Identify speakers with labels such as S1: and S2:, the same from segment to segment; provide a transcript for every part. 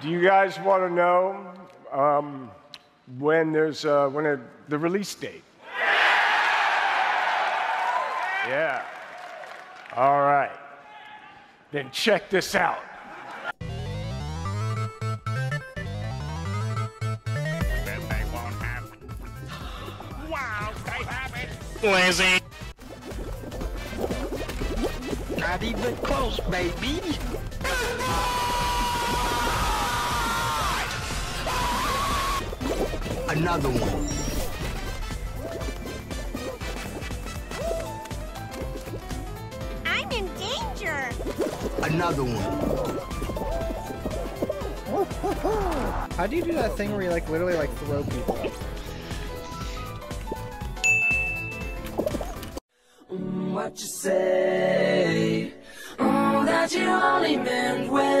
S1: Do you guys want to know um, when there's uh, when a, the release date? Yeah. All right. Then check this out.
S2: Wow, they have it.
S3: Lazy.
S4: Not even close, baby. Another one.
S5: I'm in danger.
S4: Another one.
S6: How do you do that thing where you like literally like throw people mm,
S7: what you say. Oh, that you only meant well,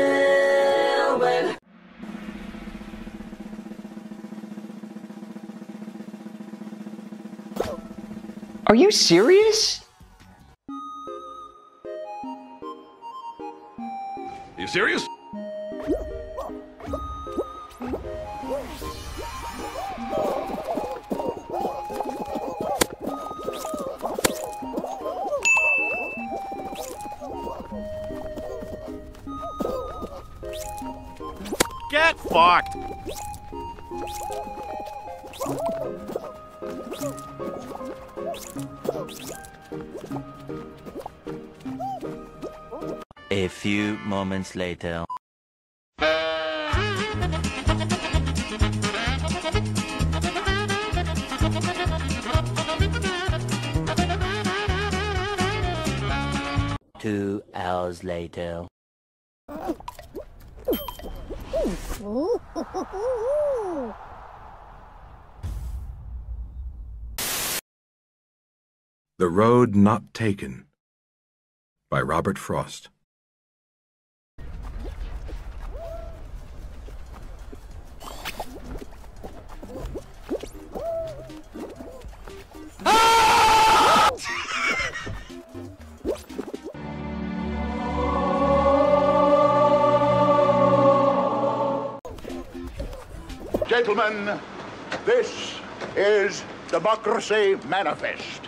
S8: Are you serious?
S2: Are You serious?
S3: Get fucked.
S9: A few moments later. Two hours later.
S10: The Road Not Taken by Robert Frost.
S2: Gentlemen, this is Democracy Manifest.